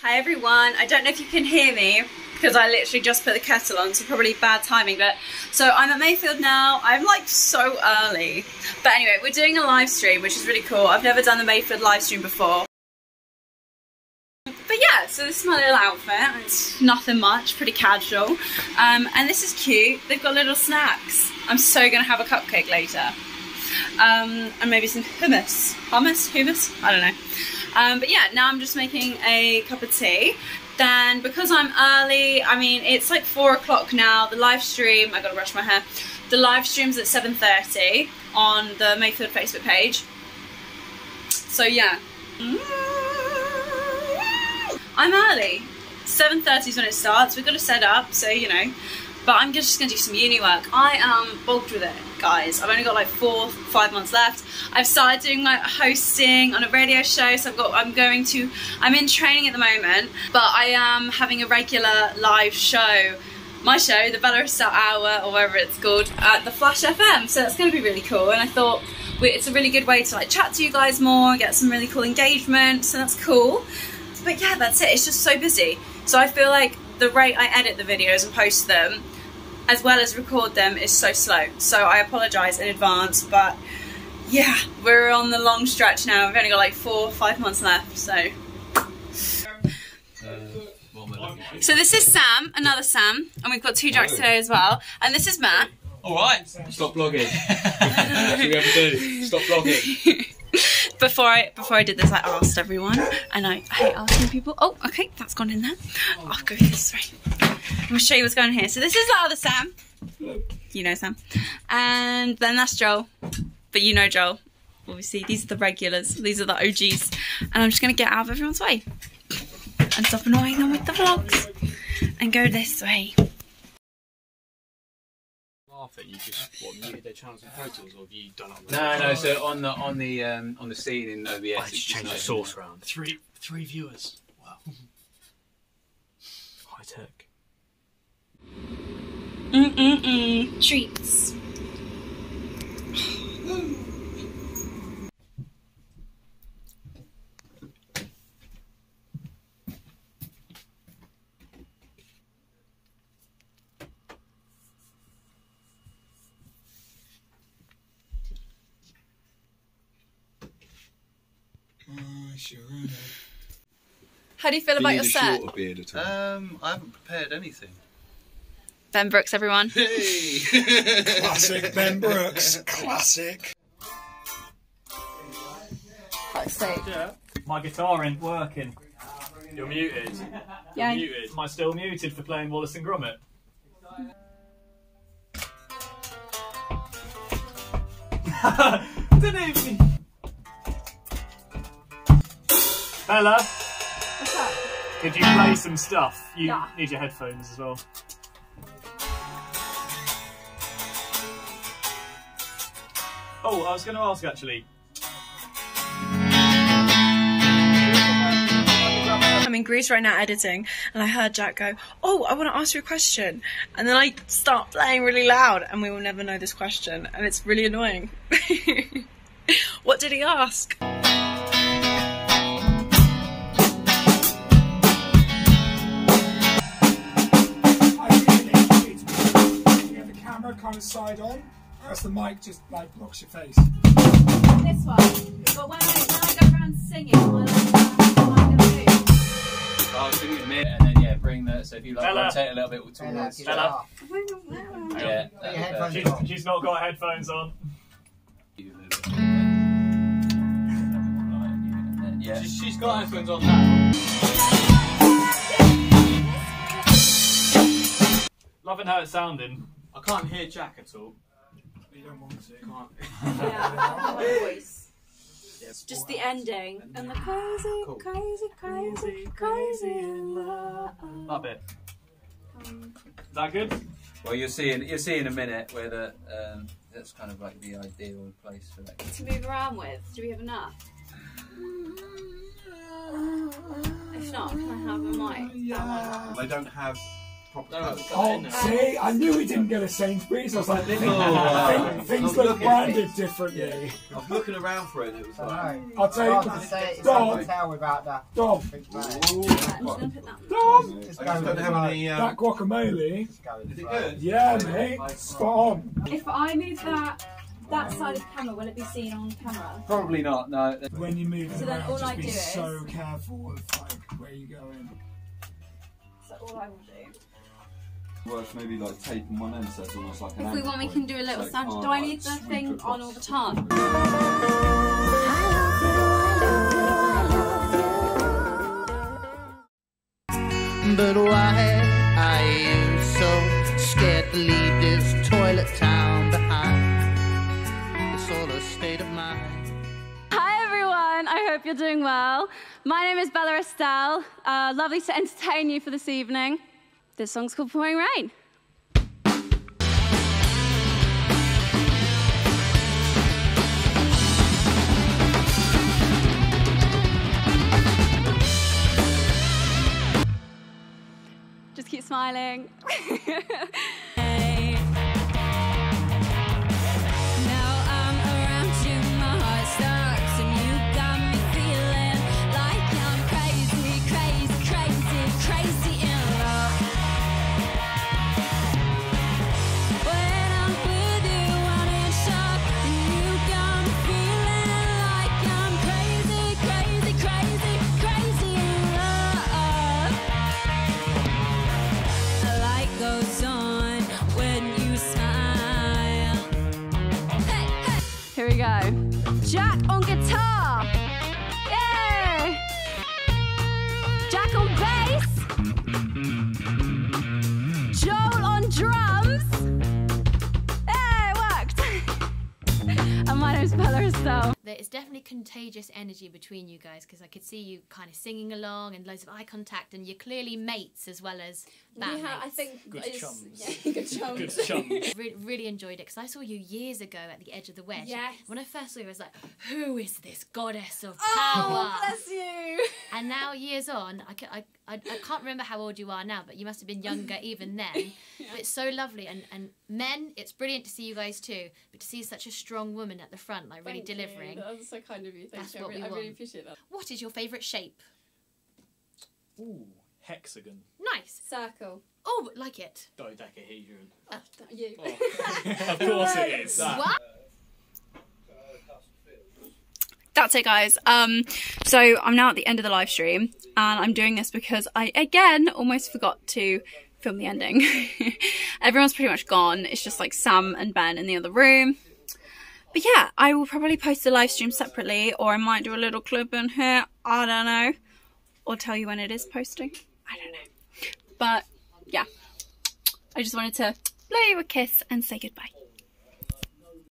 Hi everyone, I don't know if you can hear me because I literally just put the kettle on so probably bad timing but so I'm at Mayfield now, I'm like so early but anyway we're doing a live stream which is really cool, I've never done the Mayfield live stream before but yeah, so this is my little outfit. It's nothing much, pretty casual. Um, and this is cute. They've got little snacks. I'm so gonna have a cupcake later. Um, and maybe some hummus. Hummus? Hummus? I don't know. Um, but yeah, now I'm just making a cup of tea. Then because I'm early, I mean, it's like four o'clock now. The live stream, I gotta brush my hair. The live stream's at 7.30 on the Mayfield Facebook page. So yeah. I'm early. 7.30 is when it starts. We've got to set up, so you know. But I'm just going to do some uni work. I am bogged with it, guys. I've only got like four, five months left. I've started doing like hosting on a radio show, so I've got, I'm going to, I'm in training at the moment, but I am having a regular live show my show, the Estelle Hour, or whatever it's called, at the Flash FM. So that's going to be really cool. And I thought it's a really good way to like chat to you guys more, get some really cool engagement. So that's cool. But yeah, that's it. It's just so busy. So I feel like the rate I edit the videos and post them, as well as record them, is so slow. So I apologise in advance, but yeah, we're on the long stretch now. We've only got like four, five months left, so. So this is Sam, another Sam, and we've got two Jacks today as well. And this is Matt. All right. Stop blogging. What we have to do? Stop blogging. before I before I did this, I asked everyone, and I, hate asking people. Oh, okay, that's gone in there. I'll go this way. I'm gonna show you what's going on here. So this is the other Sam. You know Sam, and then that's Joel. But you know Joel. Obviously, these are the regulars. These are the OGs, and I'm just gonna get out of everyone's way and stop annoying them with the vlogs and go this way. Laugh at you just what muted their channels and titles, or have you done it? No, no. So on the on the um, on the scene in OBS, I just changed the source around. Three three viewers. Wow. High tech. Mm-mm-mm. Treats. How do you feel about your set? beard at all. Um, I haven't prepared anything. Ben Brookes, everyone. Hey! Classic Ben Brookes. Classic. Fuck's sake. My guitar ain't working. You're muted. Yeah. Muted. Am I still muted for playing Wallace and Gromit? Didn't even. Bella, What's up? could you play some stuff? You Yeah. need your headphones as well. Oh, I was going to ask actually. I'm in Greece right now editing, and I heard Jack go, "Oh, I want to ask you a question," and then I start playing really loud, and we will never know this question, and it's really annoying. what did he ask? Kind of side on, as the mic just like blocks your face. This one. But when I when I go around singing, I like what I'm gonna do. I'll give you a and then yeah, bring the. So if you like Bella. rotate a little bit towards. Bella. Yeah. that'd be headphones perfect. She's, she's not got headphones on. Yeah. She's, she's got headphones on now. Loving how it's sounding. I can't hear Jack at all. You don't want to. Can't. Yeah, my voice. Just the ending and the crazy, crazy, crazy, crazy in love. That bit. Is that good? Well, you'll see. In, you'll see in a minute where the. Um, that's kind of like the ideal place for that. To move around with, do we have enough? If not, can I have a mic? That one. I don't have proper No, coat. it's Oh, see, I knew we didn't get a Sainsbury's. I was like, things, uh, things- things I'm look looking- branded differently. I was looking around for it and it was like. I'll tell Hard you, to say it's Dom, hard tell without that. Dom, Think about it. I'm just gonna put that. Dom, Just I go just with don't have flow. any. that Um, guacamole. Just go with is it good? Yeah, mate, spot on. If I move that that side of the camera, will it be seen on camera? Probably not. No. When you move So then around, all just I be do is- so careful of like where you're going. So all I will do. Worth maybe like taping one end so it's almost like an If we want, we can do a little so sound. Do I like, need the thing on all the time? But why are you so scared to leave this toilet town behind? It's all a state of mind. Hi everyone, I hope you're doing well. My name is Bella Estelle. Uh, lovely to entertain you for this evening. This song's called Pouring Rain. Just keep smiling. we go. Jack on guitar. Yeah. Jack on bass. Joel on drums. Yeah, it worked. and my name's Bella Estelle. There is definitely contagious energy between you guys because I could see you kind of singing along and loads of eye contact, and you're clearly mates as well as bandmates. Yeah, I think Good it's- chums. Yeah, good chums. Good chums. Re- really enjoyed it because I saw you years ago at the edge of the wedge. Yes. When I first saw you, I was like, "Who is this goddess of oh, power?" Oh, bless you. And now, years on, I, ca- I, I, I can't remember how old you are now, but you must have been younger even then. But it's so lovely. And, and men, it's brilliant to see you guys too, but to see such a strong woman at the front, like really delivering. That's so kind of you. Thank That's you. I what really, we I really appreciate that. What is your favourite shape? Ooh, hexagon. Nice. Circle. Oh, like it. Dodecahedron. Oh, you. Oh. of course it is. That. What? That's it, guys. Um, so I'm now at the end of the live stream, and I'm doing this because I again almost forgot to film the ending. Everyone's pretty much gone. It's just like Sam and Ben in the other room. But yeah, I will probably post the live stream separately, or I might do a little clip in here. I don't know, or tell you when it is posting. I don't know. But yeah, I just wanted to blow you a kiss and say goodbye.